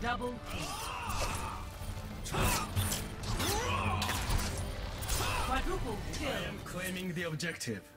Double kill. Quadruple I am claiming the objective.